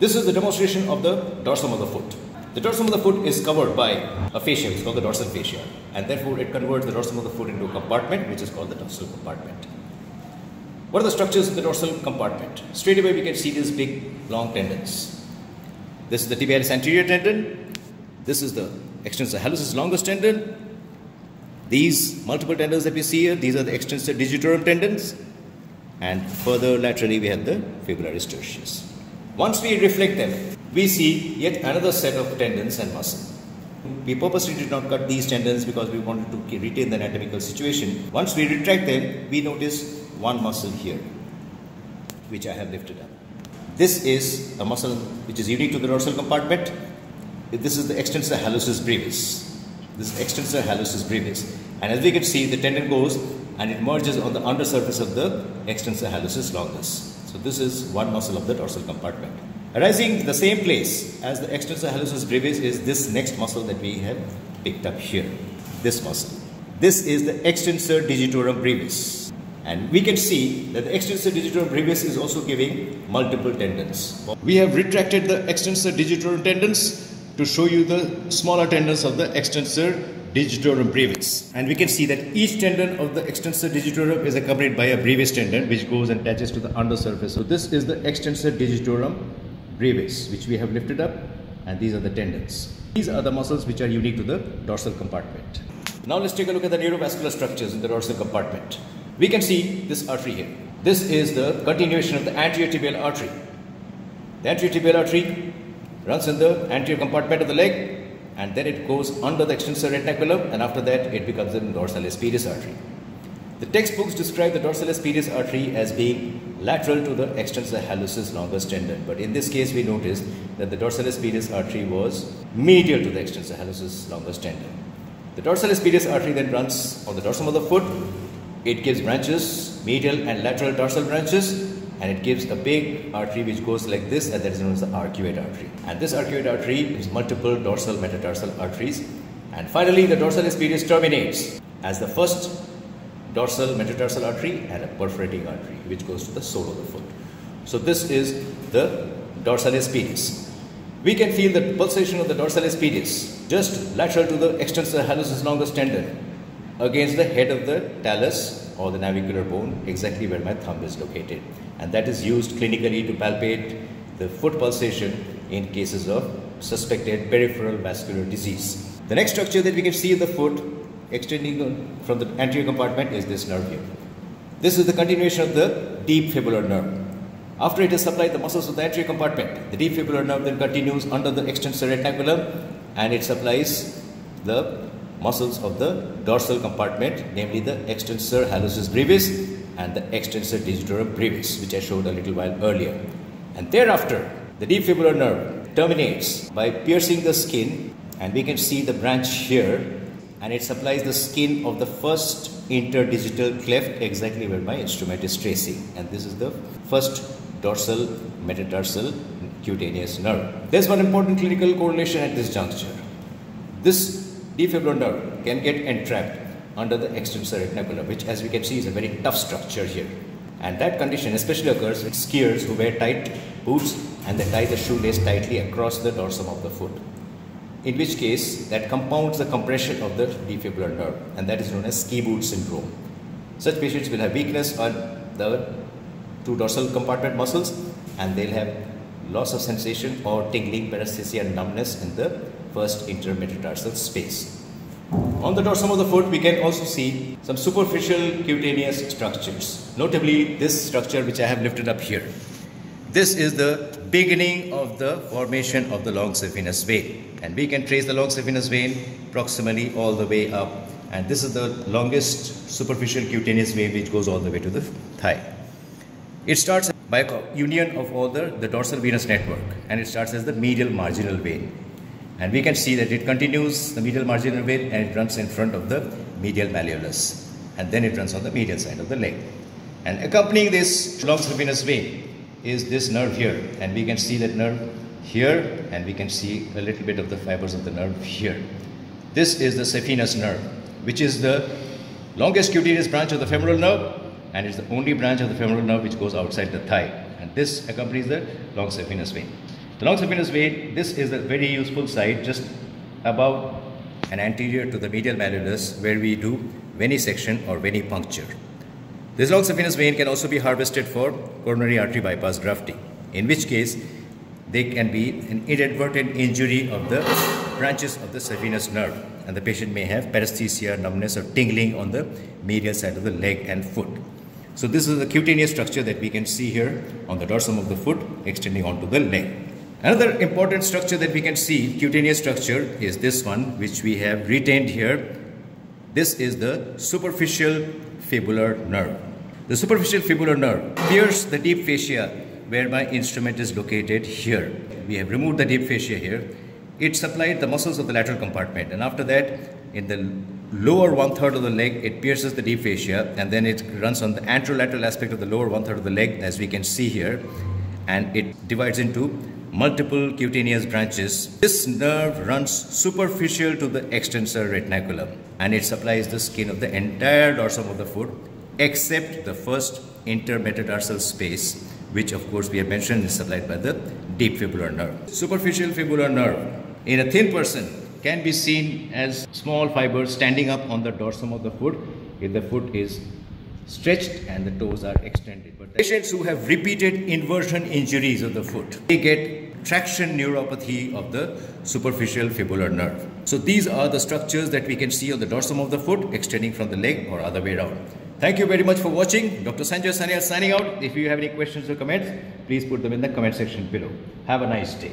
This is the demonstration of the dorsum of the foot. The dorsum of the foot is covered by a fascia, which is called the dorsal fascia, and therefore it converts the dorsum of the foot into a compartment, which is called the dorsal compartment. What are the structures of the dorsal compartment? Straight away we can see these big long tendons. This is the tibialis anterior tendon. This is the extensor hallucis longus tendon. These multiple tendons that we see here, these are the extensor digitorum tendons. And further laterally we have the fibularis tertius. Once we reflect them, we see yet another set of tendons and muscle. We purposely did not cut these tendons because we wanted to retain the anatomical situation. Once we retract them, we notice one muscle here, which I have lifted up. This is a muscle which is unique to the dorsal compartment. This is the extensor hallucis brevis. This extensor hallucis brevis. And as we can see, the tendon goes and it merges on the undersurface of the extensor hallucis longus. So this is one muscle of the dorsal compartment. Arising the same place as the extensor hallucis brevis is this next muscle that we have picked up here. This muscle. This is the extensor digitorum brevis. And we can see that the extensor digitorum brevis is also giving multiple tendons. We have retracted the extensor digitorum tendons to show you the smaller tendons of the extensor digitorum brevis. And we can see that each tendon of the extensor digitorum is accompanied by a brevis tendon which goes and attaches to the undersurface. So this is the extensor digitorum brevis which we have lifted up and these are the tendons. These are the muscles which are unique to the dorsal compartment. Now let's take a look at the neurovascular structures in the dorsal compartment. We can see this artery here. This is the continuation of the anterior tibial artery. The anterior tibial artery runs in the anterior compartment of the leg and then it goes under the extensor retinaculum and after that it becomes the dorsalis pedis artery. The textbooks describe the dorsalis pedis artery as being lateral to the extensor hallucis longus tendon but in this case we notice that the dorsalis pedis artery was medial to the extensor hallucis longus tendon. The dorsalis pedis artery then runs on the dorsum of the foot. It gives branches, medial and lateral dorsal branches and it gives a big artery which goes like this and that is known as the arcuate artery. And this arcuate artery is multiple dorsal metatarsal arteries. And finally the dorsal pedis terminates as the first dorsal metatarsal artery and a perforating artery which goes to the sole of the foot. So this is the dorsal pedis. We can feel the pulsation of the dorsal pedis just lateral to the extensor hallucis longus tendon against the head of the talus or the navicular bone exactly where my thumb is located and that is used clinically to palpate the foot pulsation in cases of suspected peripheral vascular disease. The next structure that we can see in the foot extending from the anterior compartment is this nerve here. This is the continuation of the deep fibular nerve. After it has supplied the muscles of the anterior compartment, the deep fibular nerve then continues under the extensor retinaculum and it supplies the muscles of the dorsal compartment, namely the extensor hallucis brevis and the extensor digitorum brevis, which I showed a little while earlier. And thereafter, the deep fibular nerve terminates by piercing the skin, and we can see the branch here, and it supplies the skin of the first interdigital cleft exactly where my instrument is tracing. And this is the first dorsal metatarsal cutaneous nerve. There's one important clinical correlation at this juncture. This nerve can get entrapped under the extensor retinaculum, which as we can see is a very tough structure here. And that condition especially occurs with skiers who wear tight boots and they tie the shoelace tightly across the dorsum of the foot. In which case, that compounds the compression of the deep fibular nerve, and that is known as ski boot syndrome. Such patients will have weakness on the two dorsal compartment muscles, and they'll have loss of sensation or tingling, paresthesia, and numbness in the first intermetatarsal space. On the dorsum of the foot, we can also see some superficial cutaneous structures, notably this structure which I have lifted up here. This is the beginning of the formation of the long saphenous vein. And we can trace the long saphenous vein proximally all the way up. And this is the longest superficial cutaneous vein which goes all the way to the thigh. It starts by union of all the, the dorsal venous network and it starts as the medial marginal vein. And we can see that it continues the medial marginal vein and it runs in front of the medial malleolus. And then it runs on the medial side of the leg. And accompanying this long saphenous vein is this nerve here. And we can see that nerve here and we can see a little bit of the fibers of the nerve here. This is the saphenous nerve, which is the longest cutaneous branch of the femoral nerve and it's the only branch of the femoral nerve which goes outside the thigh. And this accompanies the long saphenous vein. The long saphenous vein, this is a very useful site just above and anterior to the medial malleolus where we do venesection or venipuncture. This long saphenous vein can also be harvested for coronary artery bypass grafting, in which case there can be an inadvertent injury of the branches of the saphenous nerve and the patient may have paresthesia, numbness or tingling on the medial side of the leg and foot. So this is the cutaneous structure that we can see here on the dorsum of the foot extending onto the leg. Another important structure that we can see, cutaneous structure, is this one which we have retained here. This is the superficial fibular nerve. The superficial fibular nerve pierces the deep fascia where my instrument is located here. We have removed the deep fascia here. It supplied the muscles of the lateral compartment and after that in the lower one third of the leg it pierces the deep fascia and then it runs on the anterolateral aspect of the lower one third of the leg as we can see here and it divides into multiple cutaneous branches. This nerve runs superficial to the extensor retinaculum and it supplies the skin of the entire dorsum of the foot except the first intermetatarsal space which of course we have mentioned is supplied by the deep fibular nerve. Superficial fibular nerve in a thin person can be seen as small fibers standing up on the dorsum of the foot if the foot is stretched and the toes are extended. But patients who have repeated inversion injuries of the foot, they get traction neuropathy of the superficial fibular nerve. So these are the structures that we can see on the dorsum of the foot extending from the leg or other way around. Thank you very much for watching. Dr. Sanjoy Sanyal signing out. If you have any questions or comments, please put them in the comment section below. Have a nice day.